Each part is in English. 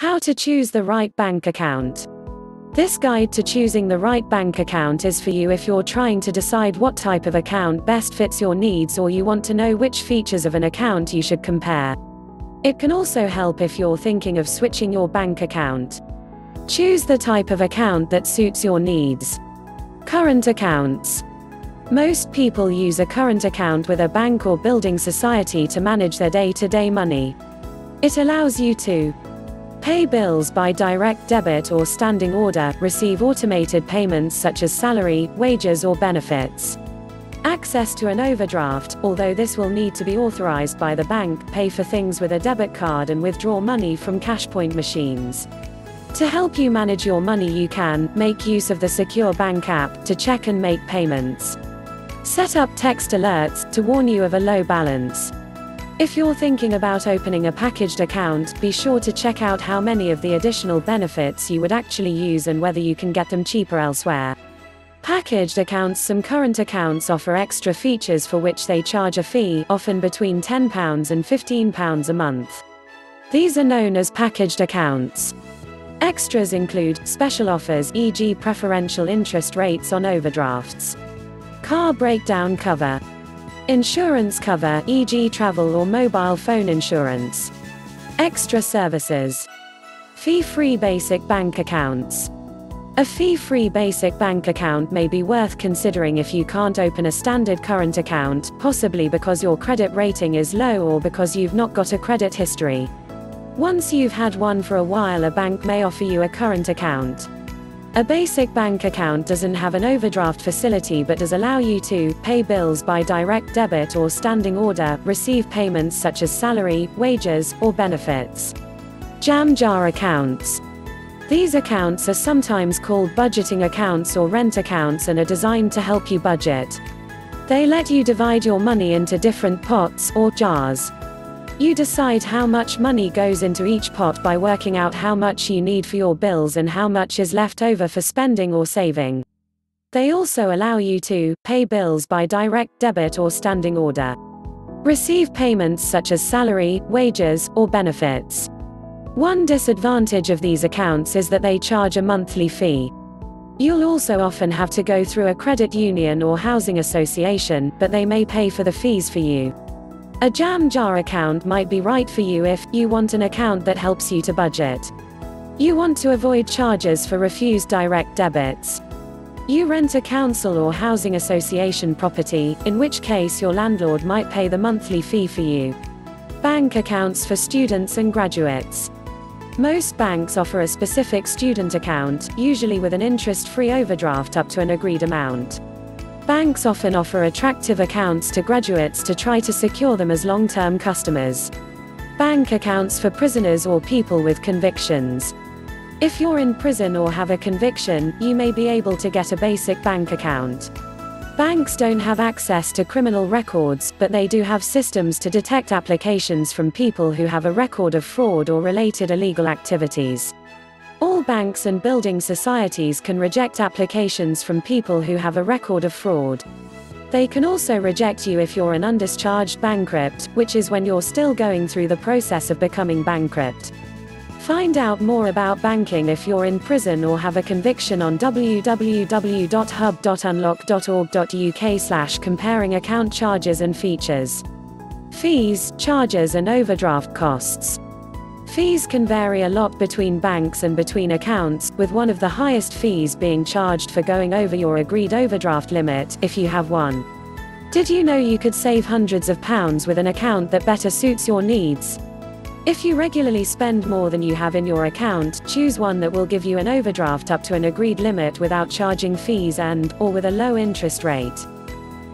How to choose the right bank account. This guide to choosing the right bank account is for you if you're trying to decide what type of account best fits your needs or you want to know which features of an account you should compare. It can also help if you're thinking of switching your bank account. Choose the type of account that suits your needs. Current accounts. Most people use a current account with a bank or building society to manage their day to day money. It allows you to pay bills by direct debit or standing order, receive automated payments such as salary, wages, or benefits. Access to an overdraft, although this will need to be authorized by the bank, pay for things with a debit card and withdraw money from cashpoint machines. To help you manage your money, you can make use of the Secure Bank app to check and make payments. Set up text alerts to warn you of a low balance. If you're thinking about opening a packaged account, be sure to check out how many of the additional benefits you would actually use and whether you can get them cheaper elsewhere. Packaged accounts Some current accounts offer extra features for which they charge a fee, often between £10 and £15 a month. These are known as packaged accounts. Extras include special offers, e.g., preferential interest rates on overdrafts. Car breakdown cover. Insurance cover, e.g. travel or mobile phone insurance. Extra services. Fee-free basic bank accounts. A fee-free basic bank account may be worth considering if you can't open a standard current account, possibly because your credit rating is low or because you've not got a credit history. Once you've had one for a while a bank may offer you a current account. A basic bank account doesn't have an overdraft facility but does allow you to pay bills by direct debit or standing order, receive payments such as salary, wages, or benefits. Jam jar accounts. These accounts are sometimes called budgeting accounts or rent accounts and are designed to help you budget. They let you divide your money into different pots or jars. You decide how much money goes into each pot by working out how much you need for your bills and how much is left over for spending or saving. They also allow you to pay bills by direct debit or standing order. Receive payments such as salary, wages, or benefits. One disadvantage of these accounts is that they charge a monthly fee. You'll also often have to go through a credit union or housing association, but they may pay for the fees for you. A jam jar account might be right for you if you want an account that helps you to budget. You want to avoid charges for refused direct debits. You rent a council or housing association property, in which case your landlord might pay the monthly fee for you. Bank accounts for students and graduates. Most banks offer a specific student account, usually with an interest free overdraft up to an agreed amount. Banks often offer attractive accounts to graduates to try to secure them as long term customers. Bank accounts for prisoners or people with convictions. If you're in prison or have a conviction, you may be able to get a basic bank account. Banks don't have access to criminal records, but they do have systems to detect applications from people who have a record of fraud or related illegal activities. All banks and building societies can reject applications from people who have a record of fraud. They can also reject you if you're an undischarged bankrupt, which is when you're still going through the process of becoming bankrupt. Find out more about banking if you're in prison or have a conviction on www.hub.unlock.org.uk comparing account charges and features. Fees, charges and overdraft costs. Fees can vary a lot between banks and between accounts, with one of the highest fees being charged for going over your agreed overdraft limit, if you have one. Did you know you could save hundreds of pounds with an account that better suits your needs? If you regularly spend more than you have in your account, choose one that will give you an overdraft up to an agreed limit without charging fees and, or with a low interest rate.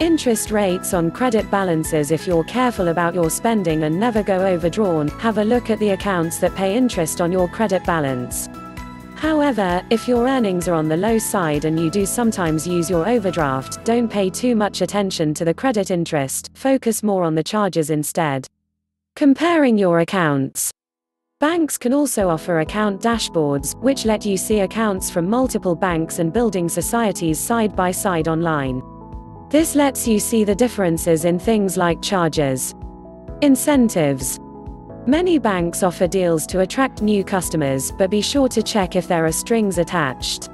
Interest rates on credit balances If you're careful about your spending and never go overdrawn, have a look at the accounts that pay interest on your credit balance. However, if your earnings are on the low side and you do sometimes use your overdraft, don't pay too much attention to the credit interest, focus more on the charges instead. Comparing your accounts. Banks can also offer account dashboards, which let you see accounts from multiple banks and building societies side by side online. This lets you see the differences in things like charges, incentives, Many banks offer deals to attract new customers, but be sure to check if there are strings attached.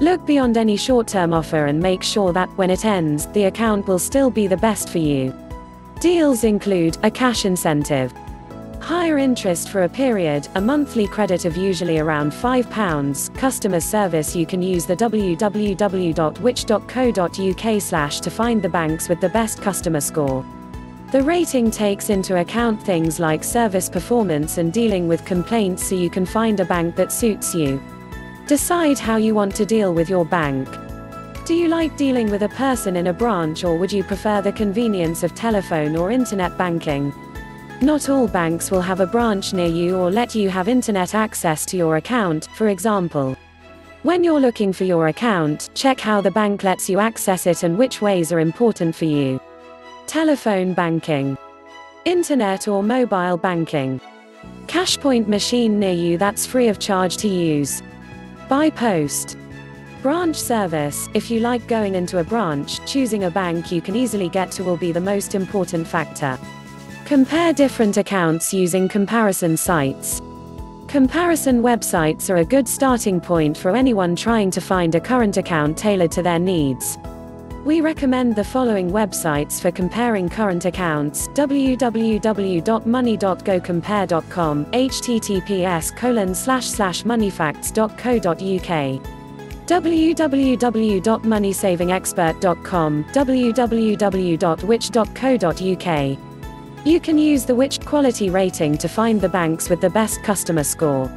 Look beyond any short term offer and make sure that, when it ends, the account will still be the best for you. Deals include a cash incentive, higher interest for a period, a monthly credit of usually around £5, customer service you can use the www.which.co.uk slash to find the banks with the best customer score. The rating takes into account things like service performance and dealing with complaints so you can find a bank that suits you. Decide how you want to deal with your bank. Do you like dealing with a person in a branch or would you prefer the convenience of telephone or internet banking? Not all banks will have a branch near you or let you have internet access to your account, for example. When you're looking for your account, check how the bank lets you access it and which ways are important for you. Telephone banking. Internet or mobile banking. Cashpoint machine near you that's free of charge to use. By post. Branch service. If you like going into a branch, choosing a bank you can easily get to will be the most important factor. Compare different accounts using comparison sites. Comparison websites are a good starting point for anyone trying to find a current account tailored to their needs. We recommend the following websites for comparing current accounts www.money.gocompare.com, https colon slash slash moneyfacts.co.uk, www.moneysavingexpert.com, www.which.co.uk. You can use the Which quality rating to find the banks with the best customer score.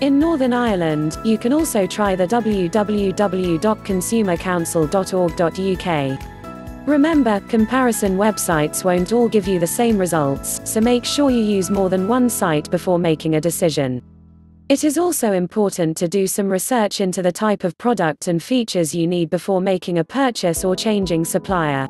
In Northern Ireland, you can also try the www.consumercouncil.org.uk. Remember, comparison websites won't all give you the same results, so make sure you use more than one site before making a decision. It is also important to do some research into the type of product and features you need before making a purchase or changing supplier.